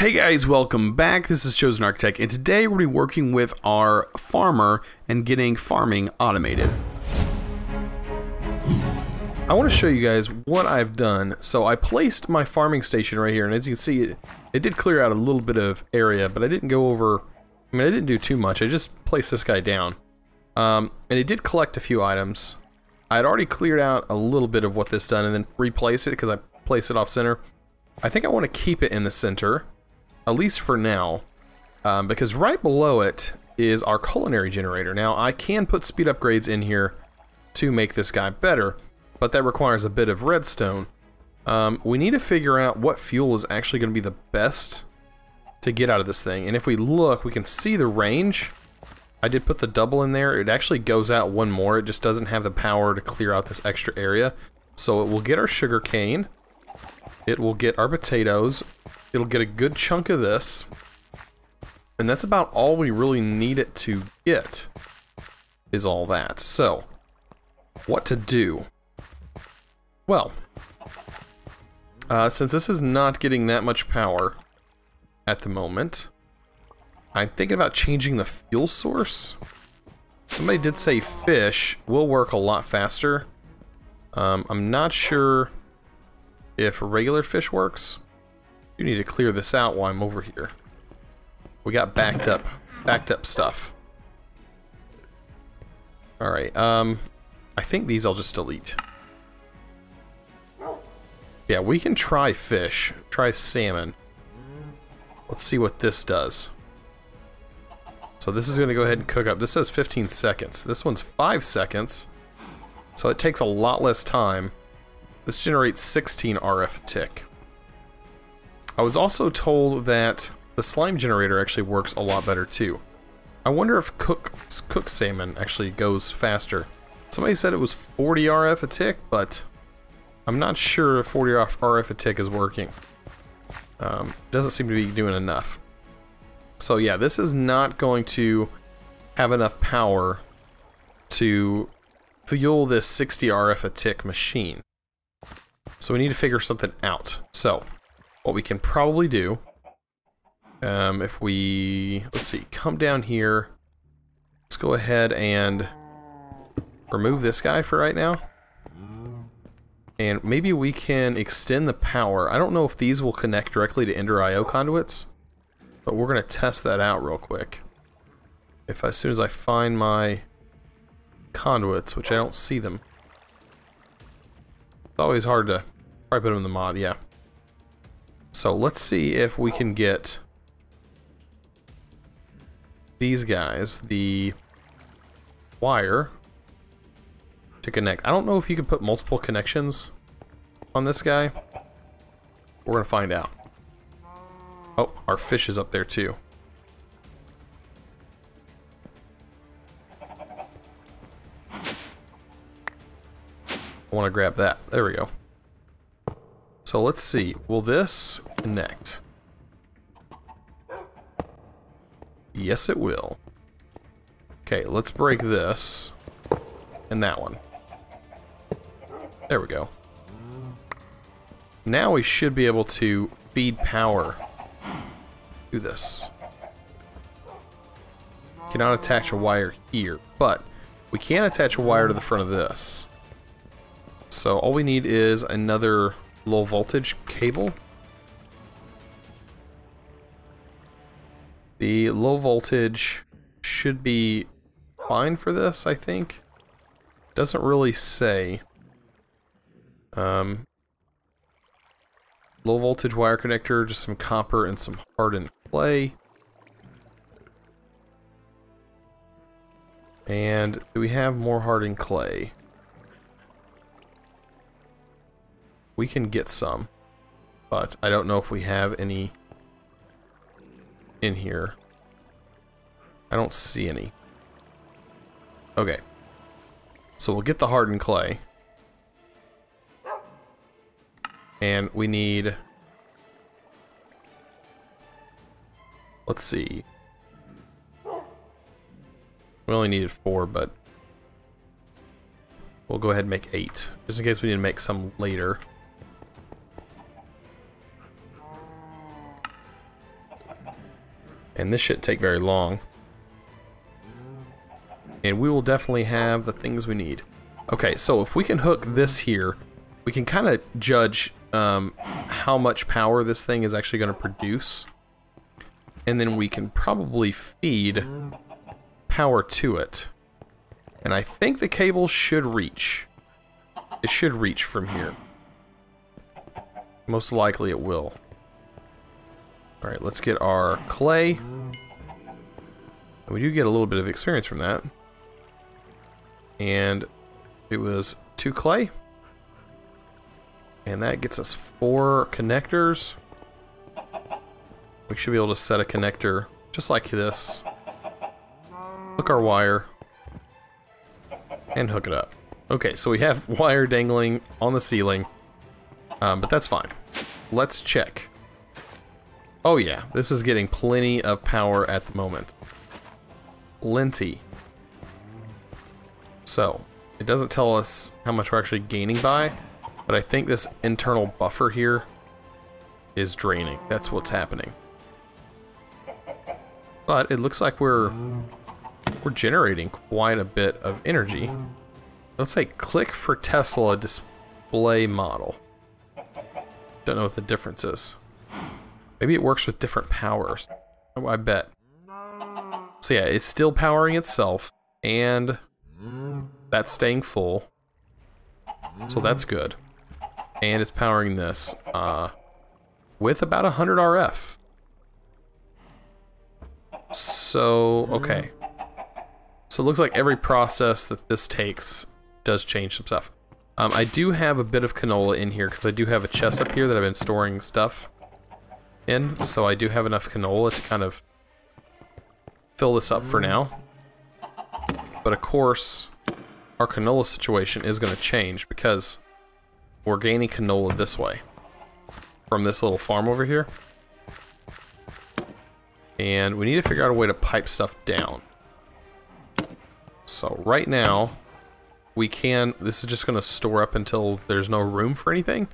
Hey guys, welcome back. This is Chosen Architect, and today we're be working with our farmer and getting farming automated. I want to show you guys what I've done. So I placed my farming station right here, and as you can see, it, it did clear out a little bit of area, but I didn't go over, I mean, I didn't do too much. I just placed this guy down. Um, and it did collect a few items. I had already cleared out a little bit of what this done and then replace it because I placed it off center. I think I want to keep it in the center, at least for now, um, because right below it is our culinary generator. Now, I can put speed upgrades in here to make this guy better, but that requires a bit of redstone. Um, we need to figure out what fuel is actually going to be the best to get out of this thing. And if we look, we can see the range. I did put the double in there. It actually goes out one more. It just doesn't have the power to clear out this extra area. So it will get our sugar cane. It will get our potatoes. It'll get a good chunk of this. And that's about all we really need it to get, is all that. So, what to do? Well, uh, since this is not getting that much power at the moment, I'm thinking about changing the fuel source. Somebody did say fish will work a lot faster. Um, I'm not sure if regular fish works. You need to clear this out while I'm over here. We got backed up, backed up stuff. All right, um, I think these I'll just delete. Yeah, we can try fish, try salmon. Let's see what this does. So this is going to go ahead and cook up. This says 15 seconds. This one's 5 seconds. So it takes a lot less time. This generates 16 RF tick. I was also told that the slime generator actually works a lot better too. I wonder if cook, cook salmon actually goes faster. Somebody said it was 40 RF a tick, but I'm not sure if 40 RF a tick is working. Um, doesn't seem to be doing enough. So yeah, this is not going to have enough power to fuel this 60 RF a tick machine. So we need to figure something out. So, what we can probably do, um, if we, let's see, come down here, let's go ahead and remove this guy for right now. And maybe we can extend the power. I don't know if these will connect directly to Ender IO conduits, but we're going to test that out real quick. If as soon as I find my conduits, which I don't see them. It's always hard to probably put them in the mod, yeah. So let's see if we can get these guys, the wire, to connect. I don't know if you can put multiple connections on this guy. We're going to find out. Oh, our fish is up there too. I want to grab that. There we go. So let's see. Will this connect? Yes, it will. Okay, let's break this and that one. There we go. Now we should be able to feed power to this. Cannot attach a wire here, but we can attach a wire to the front of this. So all we need is another low voltage cable. The low voltage should be fine for this, I think. Doesn't really say. Um, low voltage wire connector, just some copper and some hardened clay. And do we have more hardened clay? We can get some, but I don't know if we have any in here. I don't see any. Okay. So we'll get the hardened clay. And we need... Let's see. We only needed four, but... We'll go ahead and make eight. Just in case we need to make some later. And this shouldn't take very long. And we will definitely have the things we need. Okay, so if we can hook this here, we can kind of judge um, how much power this thing is actually going to produce. And then we can probably feed power to it. And I think the cable should reach. It should reach from here. Most likely it will. Alright, let's get our clay. We do get a little bit of experience from that. And it was two clay. And that gets us four connectors. We should be able to set a connector just like this. Hook our wire. And hook it up. Okay, so we have wire dangling on the ceiling. Um, but that's fine. Let's check. Oh yeah, this is getting plenty of power at the moment. Plenty. So, it doesn't tell us how much we're actually gaining by, but I think this internal buffer here is draining. That's what's happening. But it looks like we're we're generating quite a bit of energy. Let's say click for Tesla display model. Don't know what the difference is. Maybe it works with different powers. Oh, I bet. So yeah, it's still powering itself, and that's staying full. So that's good. And it's powering this uh, with about 100 RF. So, okay. So it looks like every process that this takes does change some stuff. Um, I do have a bit of canola in here because I do have a chest up here that I've been storing stuff in. So I do have enough canola to kind of fill this up for mm. now. But of course, our canola situation is going to change because we're gaining canola this way from this little farm over here. And we need to figure out a way to pipe stuff down. So right now, we can, this is just going to store up until there's no room for anything.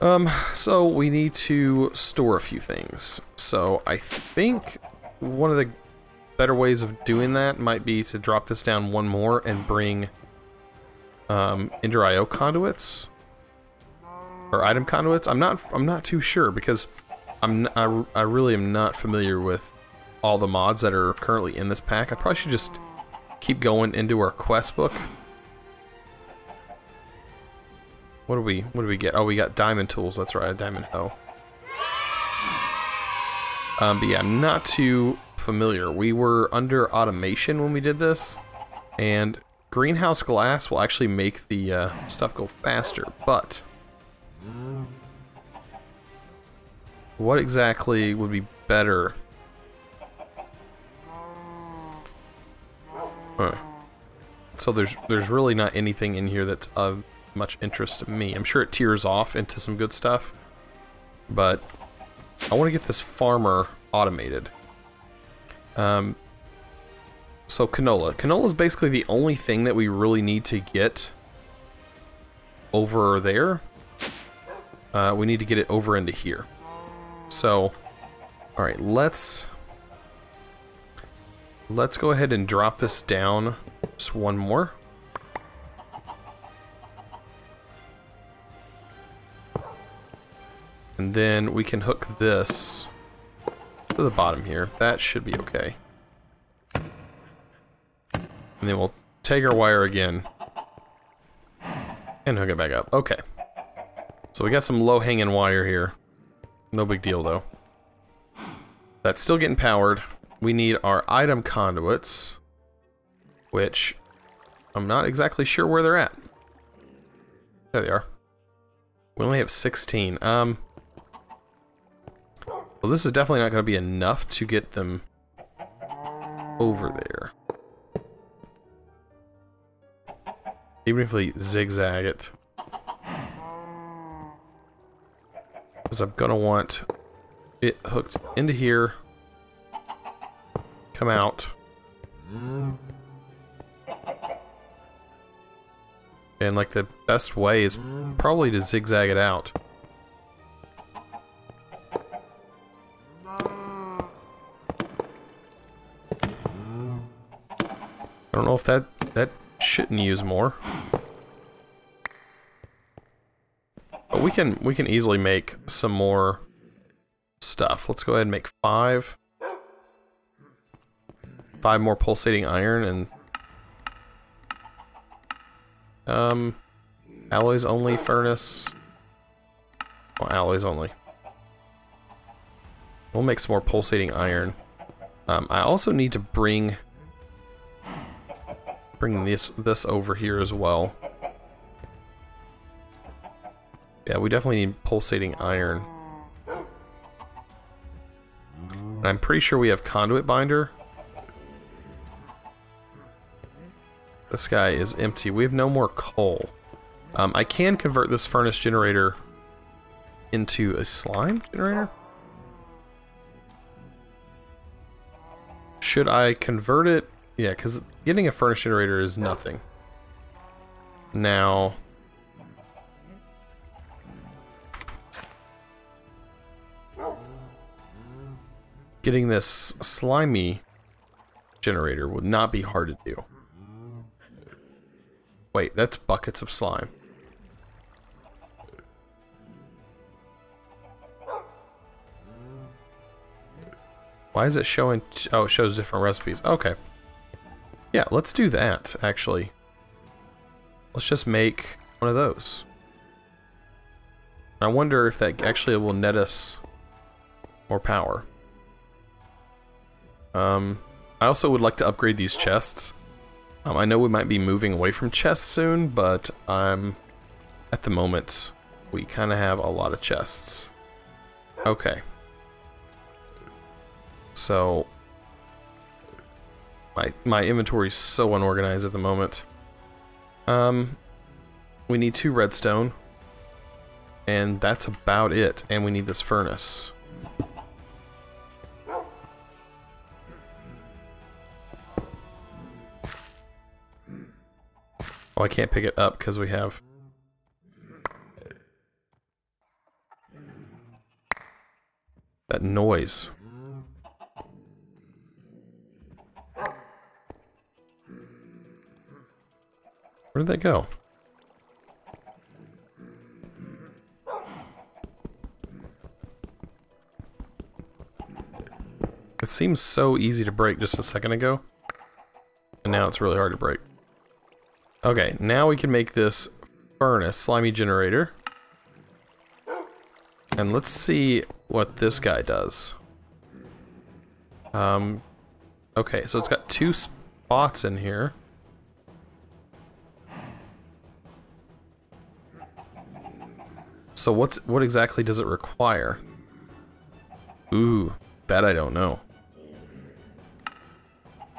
Um, so we need to store a few things. So I think one of the better ways of doing that might be to drop this down one more and bring um, Ender IO conduits or item conduits. I'm not I'm not too sure because I'm I, I really am not familiar with all the mods that are currently in this pack. I probably should just keep going into our quest book. What do we what do we get? Oh, we got diamond tools. That's right, a diamond hoe. Um, but yeah, I'm not too familiar. We were under automation when we did this, and greenhouse glass will actually make the uh, stuff go faster, but what exactly would be better? Huh. So there's there's really not anything in here that's of much interest to me. I'm sure it tears off into some good stuff, but I want to get this farmer automated. Um, so canola. Canola is basically the only thing that we really need to get over there. Uh, we need to get it over into here. So, all right, let's let's go ahead and drop this down just one more. And then we can hook this to the bottom here. That should be okay. And then we'll take our wire again and hook it back up. Okay. So we got some low-hanging wire here. No big deal, though. That's still getting powered. We need our item conduits, which I'm not exactly sure where they're at. There they are. We only have 16. Um, well, this is definitely not going to be enough to get them over there. Even if we zigzag it. Because I'm going to want it hooked into here. Come out. And like the best way is probably to zigzag it out. That that shouldn't use more. But we can we can easily make some more stuff. Let's go ahead and make five. Five more pulsating iron and um alloys only furnace. Oh, alloys only. We'll make some more pulsating iron. Um, I also need to bring bring this this over here as well. Yeah, we definitely need pulsating iron. And I'm pretty sure we have conduit binder. This guy is empty. We have no more coal. Um, I can convert this furnace generator into a slime generator. Should I convert it? Yeah, because getting a furnace generator is nothing. Now... Getting this Slimey generator would not be hard to do. Wait, that's buckets of slime. Why is it showing... oh, it shows different recipes. Okay. Yeah, let's do that, actually. Let's just make one of those. I wonder if that actually will net us more power. Um, I also would like to upgrade these chests. Um, I know we might be moving away from chests soon, but I'm at the moment, we kind of have a lot of chests. Okay. So my my inventory is so unorganized at the moment. Um, we need two redstone, and that's about it. And we need this furnace. Oh, I can't pick it up because we have that noise. Where did that go? It seems so easy to break just a second ago. And now it's really hard to break. Okay, now we can make this furnace, Slimey generator. And let's see what this guy does. Um, okay, so it's got two spots in here. So what's what exactly does it require? Ooh, that I don't know.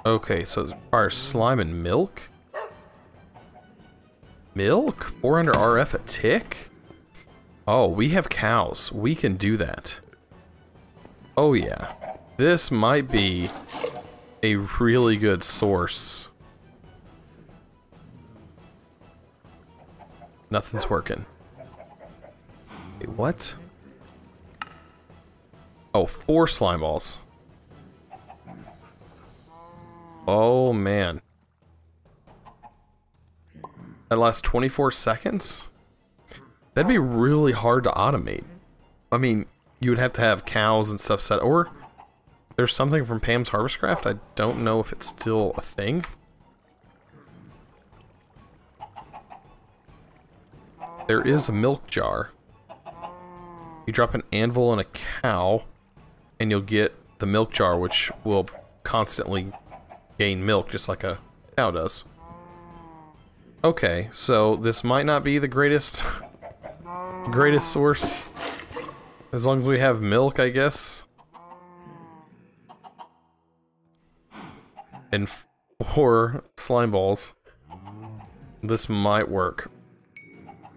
Okay, so it requires slime and milk? Milk? 400 RF a tick? Oh, we have cows. We can do that. Oh yeah. This might be a really good source. Nothing's working. Wait, what? Oh, four slime balls. Oh, man. That lasts 24 seconds? That'd be really hard to automate. I mean, you would have to have cows and stuff set, or there's something from Pam's Harvestcraft. I don't know if it's still a thing. There is a milk jar. You drop an anvil and a cow, and you'll get the milk jar, which will constantly gain milk, just like a cow does. Okay, so this might not be the greatest, greatest source. As long as we have milk, I guess. And four slime balls. This might work.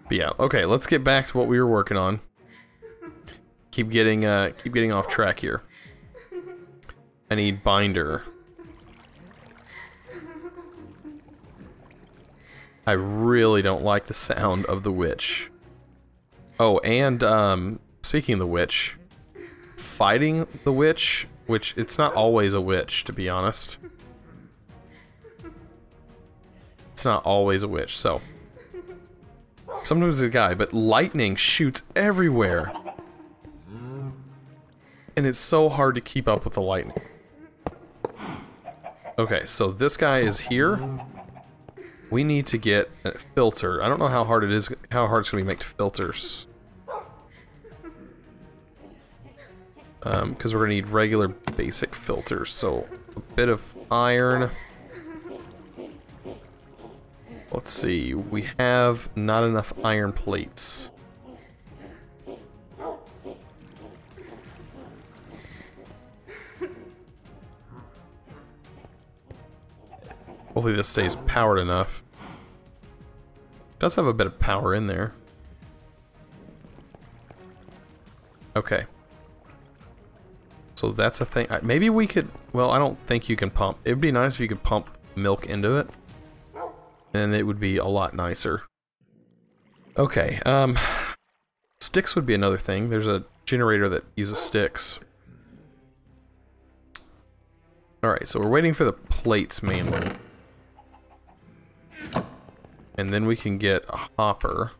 But yeah, okay, let's get back to what we were working on keep getting uh keep getting off track here. I need binder. I really don't like the sound of the witch. Oh, and um speaking of the witch, fighting the witch, which it's not always a witch to be honest. it's not always a witch, so. Sometimes it's a guy, but lightning shoots everywhere. And it's so hard to keep up with the lightning. Okay, so this guy is here. We need to get a filter. I don't know how hard it is, how hard it's going to be make filters. Um, because we're going to need regular basic filters. So, a bit of iron. Let's see, we have not enough iron plates. Hopefully this stays powered enough. does have a bit of power in there. Okay. So that's a thing. Maybe we could... Well, I don't think you can pump. It would be nice if you could pump milk into it. And it would be a lot nicer. Okay, um... Sticks would be another thing. There's a generator that uses sticks. Alright, so we're waiting for the plates mainly. And then we can get a hopper.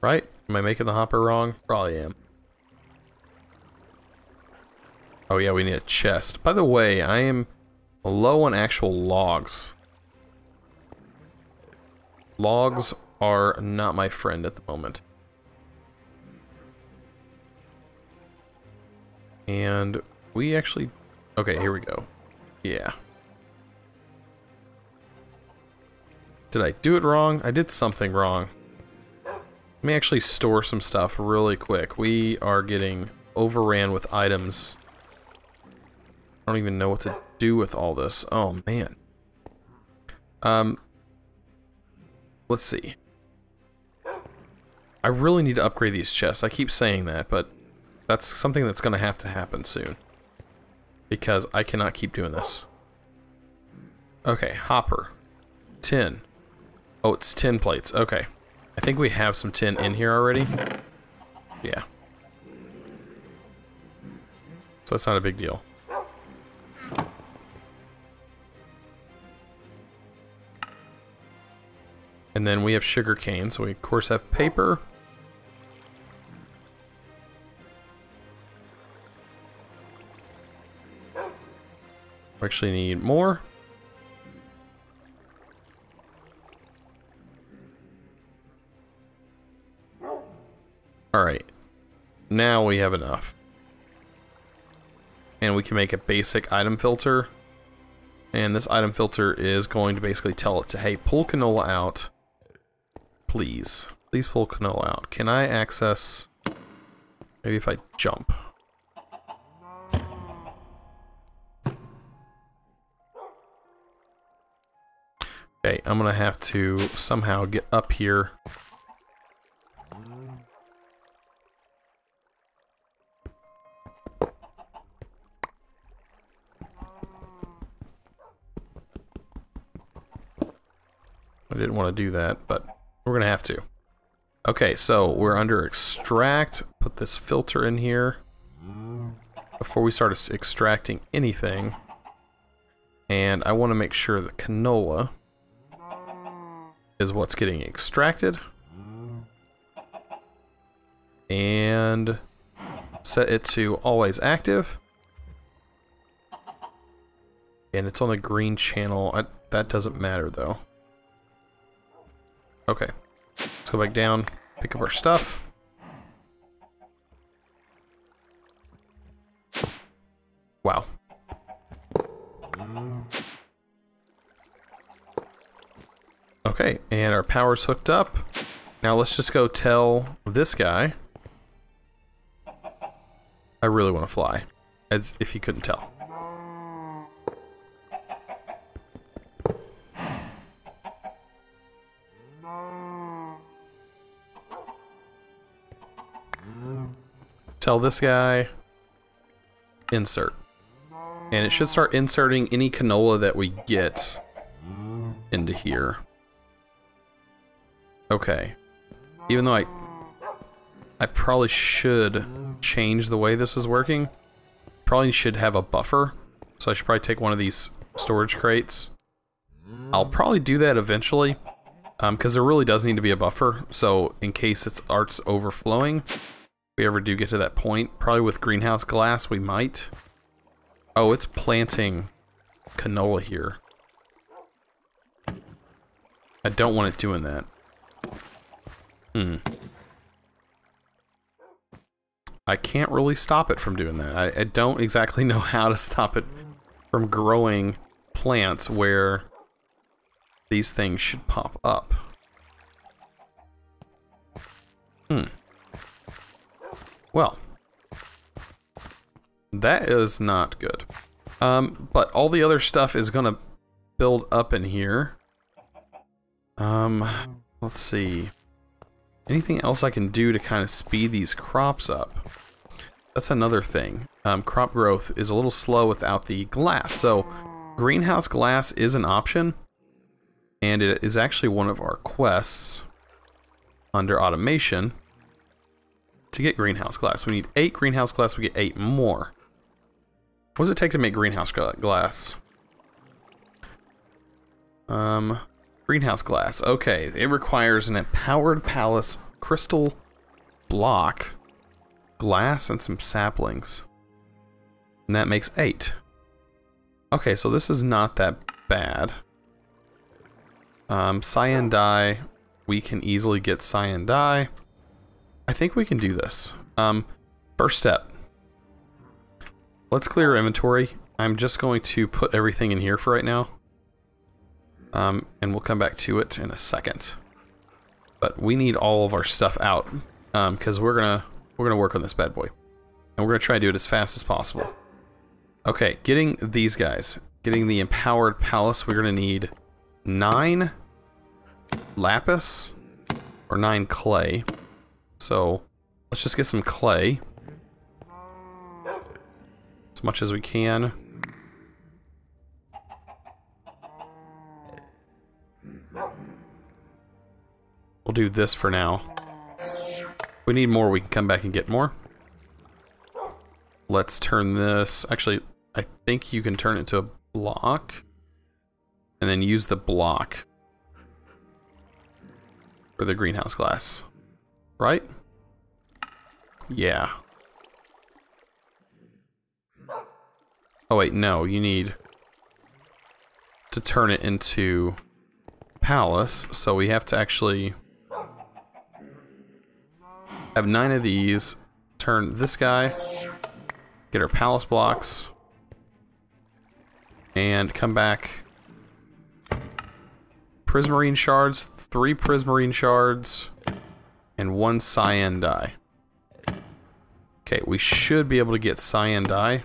Right? Am I making the hopper wrong? Probably am. Oh yeah, we need a chest. By the way, I am low on actual logs. Logs are not my friend at the moment. And we actually... Okay, here we go. Yeah. Did I do it wrong? I did something wrong. Let me actually store some stuff really quick. We are getting overran with items. I don't even know what to do with all this. Oh, man. Um, let's see. I really need to upgrade these chests. I keep saying that, but that's something that's going to have to happen soon. Because I cannot keep doing this. Okay, hopper. Tin. Oh, it's tin plates. Okay. I think we have some tin in here already. Yeah. So that's not a big deal. And then we have sugar cane, so we of course have paper. We actually need more. Now we have enough. And we can make a basic item filter. And this item filter is going to basically tell it to, hey, pull canola out. Please. Please pull canola out. Can I access... Maybe if I jump. Okay, I'm gonna have to somehow get up here I didn't want to do that, but we're going to have to. Okay, so we're under extract. Put this filter in here before we start extracting anything. And I want to make sure that canola is what's getting extracted. And set it to always active. And it's on the green channel. I, that doesn't matter though. Okay. Let's go back down, pick up our stuff. Wow. Okay, and our power's hooked up. Now let's just go tell this guy I really want to fly, as if you couldn't tell. Tell this guy, insert. And it should start inserting any canola that we get into here. Okay. Even though I... I probably should change the way this is working. Probably should have a buffer So I should probably take one of these storage crates. I'll probably do that eventually, because um, there really does need to be a buffer. So in case it starts overflowing, we ever do get to that point, probably with greenhouse glass we might. Oh, it's planting canola here. I don't want it doing that. Hmm. I can't really stop it from doing that. I, I don't exactly know how to stop it from growing plants where these things should pop up. Hmm. Well. That is not good. Um, but all the other stuff is going to build up in here. Um, let's see. Anything else I can do to kind of speed these crops up? That's another thing. Um, crop growth is a little slow without the glass. So greenhouse glass is an option. And it is actually one of our quests under automation to get greenhouse glass. We need eight greenhouse glass, we get eight more. What does it take to make greenhouse glass? Um, Greenhouse glass. Okay, it requires an empowered Palis crystal block, glass, and some saplings. And that makes eight. Okay, so this is not that bad. Um, cyan dye, we can easily get cyan dye. I think we can do this. Um, first step. Let's clear inventory. I'm just going to put everything in here for right now. Um, and we'll come back to it in a second. But we need all of our stuff out because um, we're gonna we're gonna work on this bad boy, and we're gonna try to do it as fast as possible. Okay, getting these guys, getting the empowered Palis, we're gonna need nine lapis or nine clay. So let's just get some clay as much as we can. We'll do this for now. If we need more, we can come back and get more. Let's turn this... Actually, I think you can turn it to a block. And then use the block for the greenhouse glass. Right? Yeah. Oh wait, no, you need to turn it into Palis, so we have to actually have nine of these. Turn this guy. Get our Palis blocks. And come back. Prismarine shards. Three prismarine shards. And one cyan dye. Okay, we should be able to get cyan dye.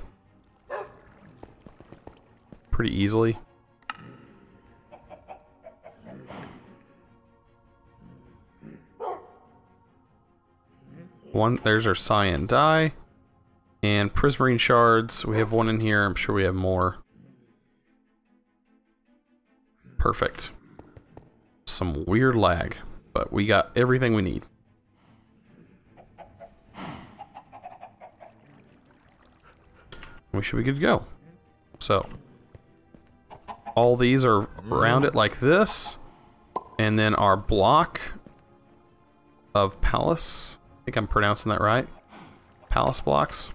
Pretty easily. One, there's our cyan dye. And prismarine shards. We have one in here. I'm sure we have more. Perfect. Some weird lag, but we got everything we need. We should be good to go. So, all these are around it like this. And then our block of Palis I think I'm pronouncing that right. Palis blocks.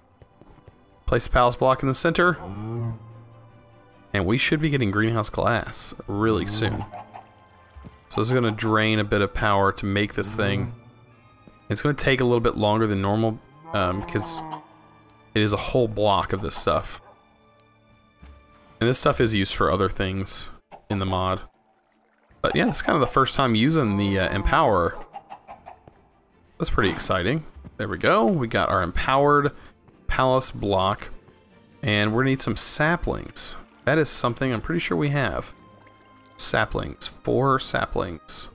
Place the Palis block in the center. And we should be getting greenhouse glass really soon. So this is going to drain a bit of power to make this thing. It's going to take a little bit longer than normal um, because it is a whole block of this stuff. And this stuff is used for other things in the mod. But yeah, it's kind of the first time using the uh, Empower that's pretty exciting. There we go. We got our empowered Palis block. And we're gonna need some saplings. That is something I'm pretty sure we have. Saplings. Four saplings.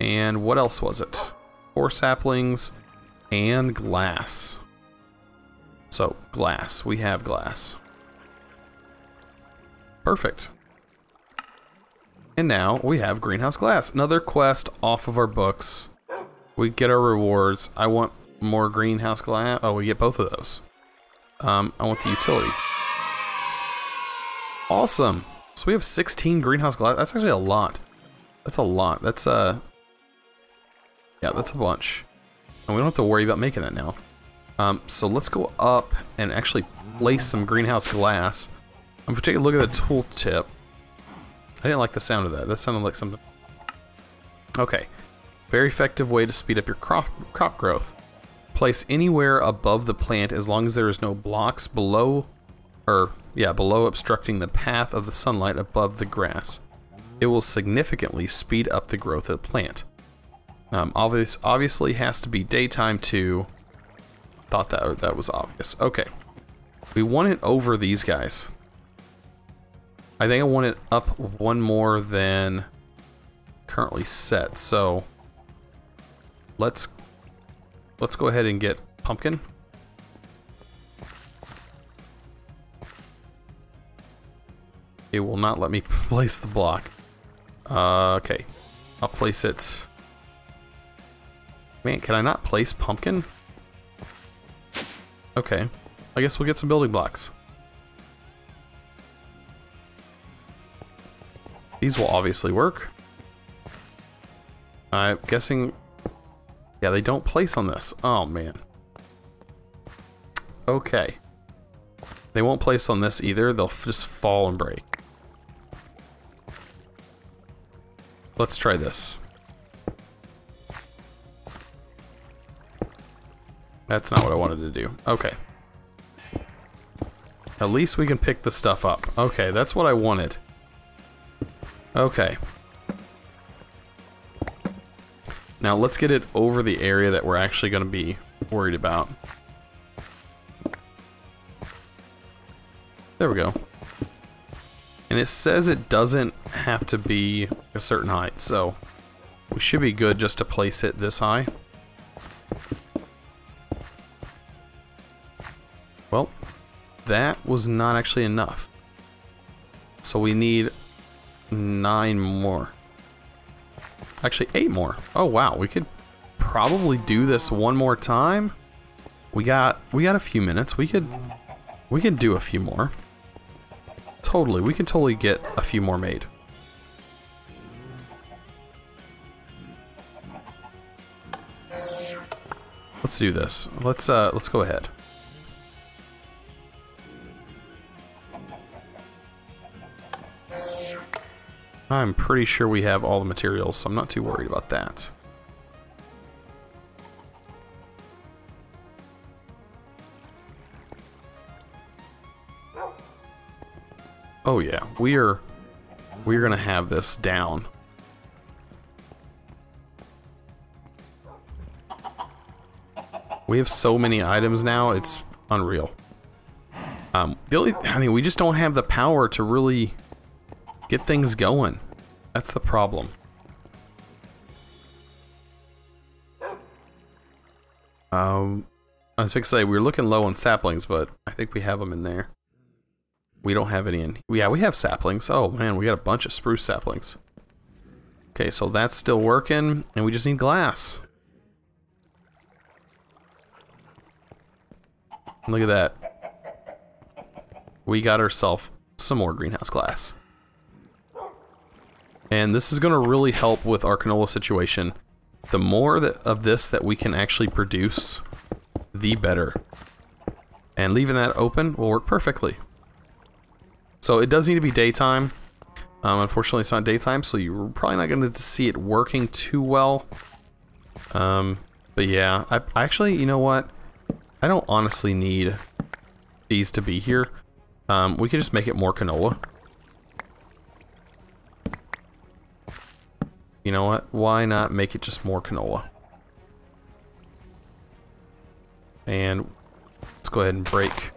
And what else was it? Four saplings and glass. So, glass. We have glass. Perfect. And now we have greenhouse glass. Another quest off of our books. We get our rewards. I want more greenhouse glass. Oh, we get both of those. Um, I want the utility. Awesome. So we have 16 greenhouse glass. That's actually a lot. That's a lot. That's uh Yeah, that's a bunch. And we don't have to worry about making that now. Um, so let's go up and actually place some greenhouse glass. I'm gonna take a look at the tooltip. I didn't like the sound of that. That sounded like something. Okay. Very effective way to speed up your crop, crop growth. Place anywhere above the plant as long as there is no blocks below, or yeah, below obstructing the path of the sunlight above the grass. It will significantly speed up the growth of the plant. Um, obvious, obviously has to be daytime too. Thought that that was obvious. Okay. We want it over these guys. I think I want it up one more than currently set, so let's let's go ahead and get pumpkin. It will not let me place the block. Uh, okay. I'll place it. Man, can I not place pumpkin? Okay. I guess we'll get some building blocks. These will obviously work. I'm guessing... Yeah, they don't place on this. Oh, man. Okay. They won't place on this either. They'll just fall and break. Let's try this. That's not what I wanted to do. Okay. At least we can pick the stuff up. Okay, that's what I wanted. Okay. Now let's get it over the area that we're actually going to be worried about. There we go. And it says it doesn't have to be a certain height, so we should be good just to place it this high. That was not actually enough. So we need nine more. Actually, eight more. Oh, wow. We could probably do this one more time. We got we got a few minutes. We could we could do a few more. Totally. We can totally get a few more made. Let's do this. Let's uh let's go ahead. I'm pretty sure we have all the materials, so I'm not too worried about that. Oh yeah, we are we're gonna have this down. We have so many items now, it's unreal. Um, the only, I mean, we just don't have the power to really Get things going. That's the problem. Um, I was going to say, we were looking low on saplings, but I think we have them in there. We don't have any in... Yeah, we have saplings. Oh, man, we got a bunch of spruce saplings. Okay, so that's still working, and we just need glass. Look at that. We got ourselves some more greenhouse glass. And this is going to really help with our canola situation. The more that, of this that we can actually produce, the better. And leaving that open will work perfectly. So it does need to be daytime. Um, unfortunately, it's not daytime, so you're probably not going to see it working too well. Um, but yeah, I, actually, you know what? I don't honestly need these to be here. Um, we could just make it more canola. You know what? Why not make it just more canola? And let's go ahead and break.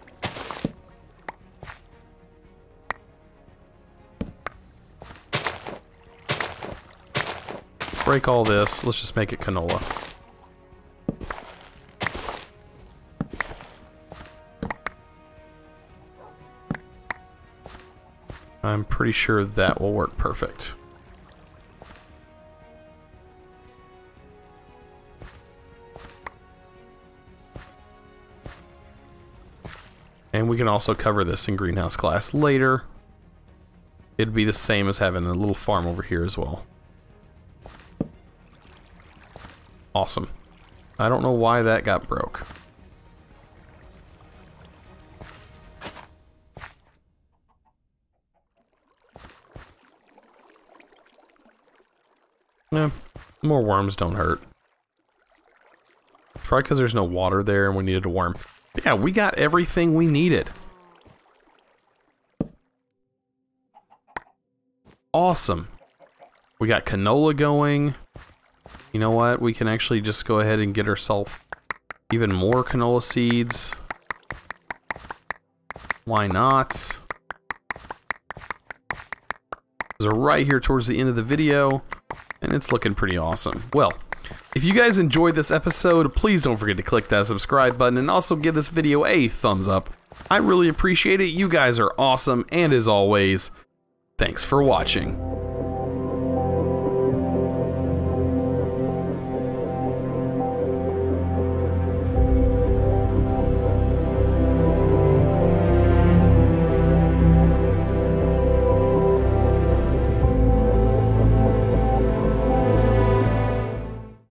Break all this. Let's just make it canola. I'm pretty sure that will work perfect. And we can also cover this in greenhouse glass later. it'd be the same as having a little farm over here as well. Awesome. I don't know why that got broke. Yeah, more worms don't hurt. Probably because there's no water there and we needed a worm. Yeah, we got everything we needed. Awesome. We got canola going. You know what? We can actually just go ahead and get ourselves even more canola seeds. Why not? We're right here towards the end of the video and it's looking pretty awesome. Well, if you guys enjoyed this episode, please don't forget to click that subscribe button and also give this video a thumbs up. I really appreciate it. You guys are awesome, and as always, thanks for watching.